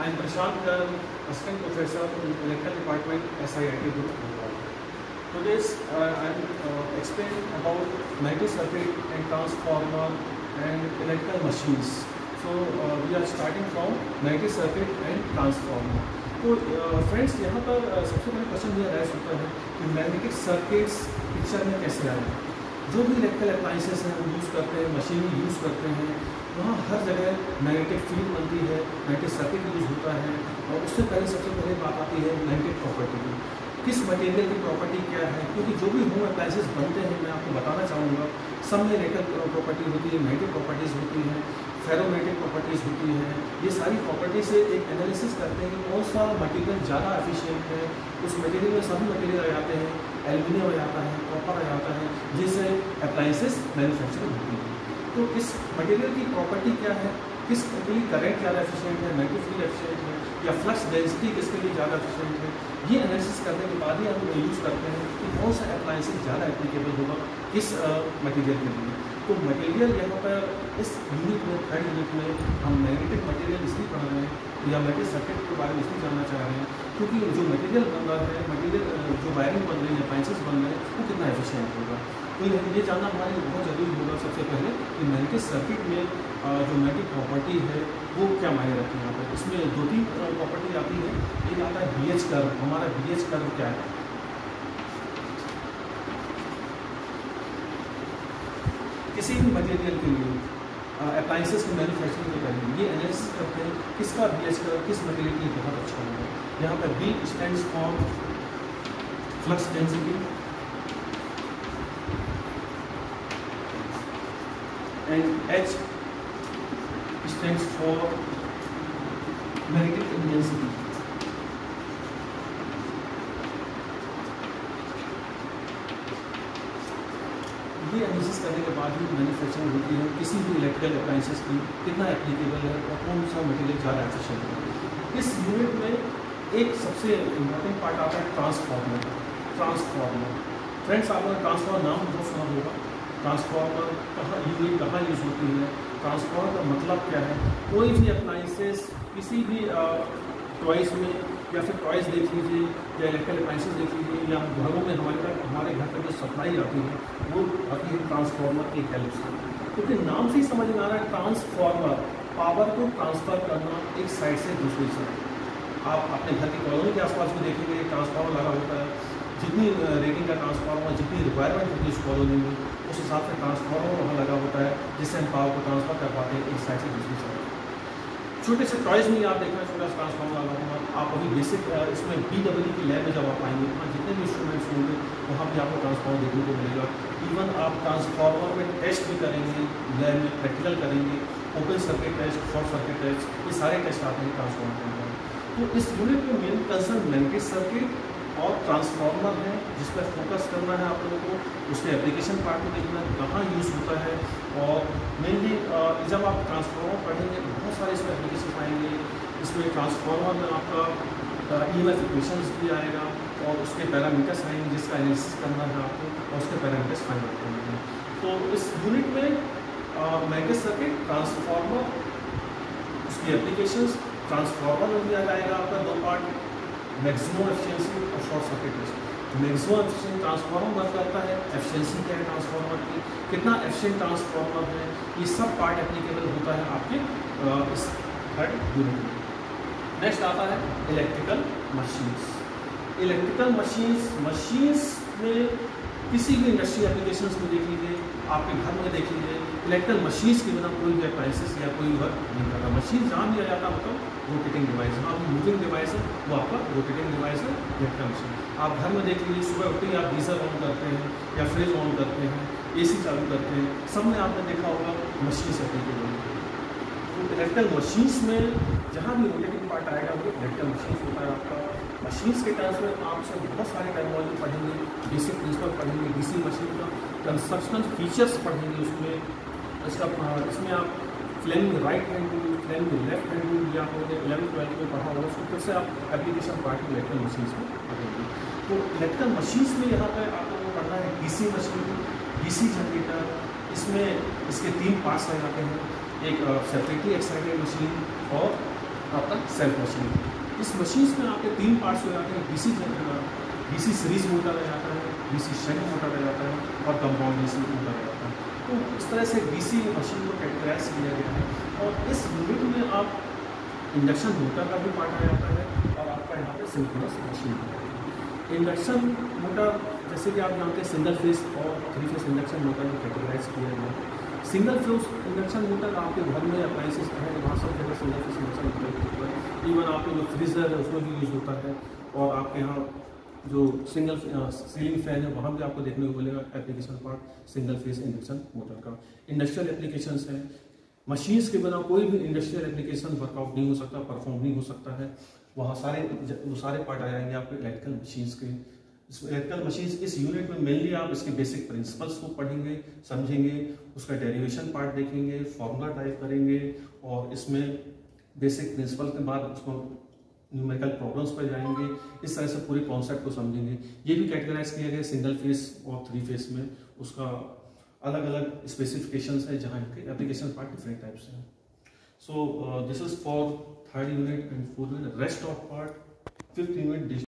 I am Prashant assistant professor in electrical department S I I T to this I am explain about magnetic circuit and transformer and electrical machines so we are starting from magnetic circuit and transformer तो friends यहाँ पर सबसे पहले question यह रह सकता है कि मैग्नेटिक सर्किट्स पिक्चर में कैसे आए? जो भी इलेक्ट्रिकल अप्लाइंसेस हैं, वो यूज़ करते हैं मशीन यूज़ करते हैं वहाँ हर जगह मैग्नेटिक फ़ील्ड बनती है मैग्नेटिक सर्किट यूज़ होता है और उससे पहले सबसे पहले बात आती है मैग्नेटिक प्रॉपर्टी की। किस मटेरियल की प्रॉपर्टी क्या है? क्योंकि जो भी होम अप्लाइंसेस बनते हैं, मैं आपको बताना चाहूँगा, सब में इलेक्ट्रिकल प्रॉपर्टी होती है मैग्नेटिक प्रॉपर्टीज़ होती हैं फेरोमेटिक प्रॉपर्टीज़ होती हैं। ये सारी प्रॉपर्टी से एक एनालिसिस करते हैं कि कौन सा मटेरियल ज़्यादा एफिशिएंट है। उस मटेरियल में सभी मटेरियल आ जाते हैं एल्यूमिनियम आ जाता है कॉपर आ जाता है, जिससे अप्लाइंसेस मैन्युफैक्चरिंग होती है। तो इस मटेरियल की प्रॉपर्टी क्या है? किस लिए करेंट ज़्यादा एफिशिएंट है? मैग्नेटिक फ़ील्ड एफिशिएंट है? या फ्लक्स डेंसिटी किसके लिए ज़्यादा एफिशिएंट है? ये एनालिसिस करने के बाद ही हम लोग यूज़ करते हैं कि कौन सा अप्लाइंसेस ज़्यादा एप्लीकेबल होगा किस मटेरियल के लिए। तो मटेरियल यहाँ पर इस यूनिट में थर्ड यूनिट में हम मैग्नेटिक मटेरियल इसलिए पढ़ रहे हैं या मैग्नेटिक सर्किट के बारे में इसलिए जानना चाह रहे हैं क्योंकि जो मटेरियल बन रहा है मटेरियल जो वायरिंग बन रही है अप्लाइंसेस बन रहे हैं, वो कितना एफिशिएंट होगा? तो ये जानना हमारे लिए बहुत ज़रूरी होगा सबसे पहले कि मैग्नेटिक सर्किट में जो मैग्नेटिक प्रॉपर्टी है, वो क्या मायने रखती है यहाँ पर इसमें दो तीन प्रॉपर्टी आती है। एक आता है बी एच कर्व हमारा बी एच कर्व क्या है? किसी भी मटेरियल के लिए अप्लाइंसेस की मैन्युफैक्चरिंग के पहले, ये एनालिसिस करते हैं किसका बी एच कर्व किस मटेरियल के लिए बहुत अच्छा होगा। यहाँ पर B stand for flux density and H stand for magnetic intensity ये एनालिसिस करने के बाद ही मैन्युफैक्चरिंग होती है। किसी भी इलेक्ट्रिकल अप्लाइंसेस की कितना एप्लीकेबल है और कौन सा मटेरियल ज़्यादा एफिशिएंट है। इस यूनिट में एक सबसे इम्पोर्टेंट पार्ट आता है ट्रांसफार्मर ट्रांसफार्मर फ्रेंड्स आपने ट्रांसफार्मर नाम बहुत सुना होगा। ट्रांसफार्मर कहाँ यूनिट कहाँ यूज़ होती है? ट्रांसफार्मर का मतलब क्या है? कोई भी अप्लाइंसेस किसी भी टॉइस में, या फिर टॉयस देख लीजिए, या इलेक्ट्रिकल अप्लाइंसेस देख लीजिए, या घरों में हमारे घर हमारे घर पर जो सप्लाई आती है, वो आती है ट्रांसफार्मर की हेल्प से। क्योंकि नाम से ही समझ में आ रहा है ट्रांसफार्मर पावर को ट्रांसफ़र करना एक साइड से दूसरी साइड आप अपने घर की कॉलोनी के आसपास भी देखेंगे ट्रांसफार्मर लगा होता है। जितनी रेटिंग का ट्रांसफार्मर जितनी रिक्वायरमेंट होती है उस कॉलोनी में उस हिसाब से ट्रांसफार्मर वहाँ लगा होता है, जिससे हम पावर को ट्रांसफ़र कर पाते हैं एक साइड से दूसरी साइड छोटे से टॉयज में आप देखना छोटा सा ट्रांसफार्मर लगा हुआ आप अभी बेसिक इसमें बी डब्ल्यू की लैब में जब आप आएँगे, वहाँ जितने भी इंस्ट्रूमेंट्स होंगे, वहाँ भी आपको ट्रांसफार्मर देखने को मिलेगा। इवन आप ट्रांसफार्मर में टेस्ट भी करेंगे लैब में प्रैक्टिकल करेंगे open circuit test short circuit test ये सारे टेस्ट आते हैं ट्रांसफार्मर के अंदर तो इस यूनिट में मेन कंसर्न मैग्नेटिक सर्किट और ट्रांसफार्मर है, जिस पर फोकस करना है आप लोगों को, उसके एप्लीकेशन पार्ट में देखना कहाँ यूज़ होता है। और मेनली जब आप ट्रांसफार्मर पढ़ेंगे, बहुत सारे इसमें एप्लीकेशन आएँगे। इसमें ट्रांसफार्मर में आपका ई एम इक्वेशंस भी आएगा और उसके पैरामीटर्स आएँगे, जिसका एनालिसिस करना है आपको, और उसके पैरामीटर्स फाइंड आउट करना है तो इस यूनिट में मैग्नेट सर्किट ट्रांसफार्मर उसकी एप्लीकेशंस ट्रांसफार्मर में दिया जाएगा आपका दो पार्ट मैक्सिमम एफिशिएंसी और short circuit risk maximum efficient transformer बात करता है एफिशिएंसी क्या है ट्रांसफार्मर की? कितना एफिशिएंट ट्रांसफार्मर है? ये सब पार्ट एप्लीकेबल होता है आपके इस थर्ड यूनिट में। नेक्स्ट आता है electrical machines electrical machines machines में किसी भी इंडस्ट्री एप्लीकेशंस में देख लीजिए आपके घर में देख लीजिए इलेक्ट्रिकल मशीन्स के बिना कोई भी अप्लाइंसेस या कोई वर्क नहीं करता मशीन जहाँ दिया जाता है मतलब रोटेटिंग डिवाइस हाँ। मूविंग डिवाइस है, वो आपका रोटेटिंग डिवाइस है इलेक्ट्रिकल मशीन आप घर में देख लीजिए सुबह उठते आप गीज़र ऑन करते हैं या फ्रिज ऑन करते हैं एसी चालू करते हैं। सब में आपने देखा होगा मशीन से एप्लीकेबल तो इलेक्ट्रिकल मशीन्स में जहाँ भी रोटेटिंग पार्ट आएगा, वो इलेक्ट्रिकल मशीन्स होता है आपका। मशीन्स के टर्म्स में आपसे बहुत सारे टेक्नोलॉजी पढ़ेंगे बेसिक प्रिंसिपल पढ़ेंगे डीसी मशीन का कंस्ट्रक्शनल फीचर्स पढ़ेंगे उसमें। इसका इसमें आप Fleming right hand rule Fleming left hand rule या आपने इलेवन ट्वेल्थ में पढ़ा होगा उसको फिर से आप एप्लीकेशन पार्ट में मशीन्स में पढ़ेंगे। तो इलेक्ट्रिकल मशीन्स में यहाँ पर आप लोगों को पढ़ना है डीसी मशीन डीसी जनरेटर इसमें इसके तीन पार्ट्स जाते हैं, एक सेपरेटली एक्साइटेड मशीन और आपका सेल्फ मशीन इस मशीन में आपके तीन पार्ट्स हो जाते हैं B C DC DC series motor आ जाता है डीसी शंट मोटर आ जाता है और कंपाउंड डीसी मोटर आ जाता है। तो इस तरह से डीसी मशीन को कैटेगराइज किया गया है और इस यूनिट में आप इंडक्शन मोटर का भी पार्ट आ जाता है और आपका यहाँ पे सिंक्रोनस मशीन इंडक्शन मोटर जैसे कि आप जानते हैं सिंगल फेस और थ्री फेस इंडक्शन मोटर में कैटेगराइज किया गया सिंगल फेस इंडक्शन मोटर आपके घर में अप्लाइंसेस है, वहाँ सब जगह सिंगल फेस इंडक्शन मोटर होता है। इवन आपके जो फ्रीजर है, उसमें भी यूज़ होता है। और आपके यहाँ जो सिंगल सीलिंग फ़ैन है, वहाँ भी आपको देखने को मिलेगा application part single phase induction motor का। इंडस्ट्रियल एप्लीकेशन है। मशीन्स के बिना कोई भी इंडस्ट्रियल एप्लीकेशन वर्कआउट नहीं हो सकता परफॉर्म नहीं हो सकता है। वहाँ सारे वो सारे पार्ट आ जाएँगे आपके इलेक्ट्रिकल मशीन्स के। इलेक्ट्रिकल मशीन्स इस यूनिट में मेनली आप इसके बेसिक प्रिंसिपल्स को पढ़ेंगे, समझेंगे, उसका डेरिवेशन पार्ट देखेंगे फॉर्मूला टाइप करेंगे, और इसमें बेसिक प्रिंसिपल के बाद उसको न्यूमेरिकल प्रॉब्लम्स पर जाएँगे, इस तरह से पूरे कॉन्सेप्ट को समझेंगे। ये भी कैटेगराइज किया गया सिंगल फेस और थ्री फेस में। उसका अलग अलग स्पेसिफिकेशंस है जहाँ एप्लीकेशन पार्ट डिफरेंट टाइप्स हैं। So this is for third unit and fourth unit rest of part fifth unit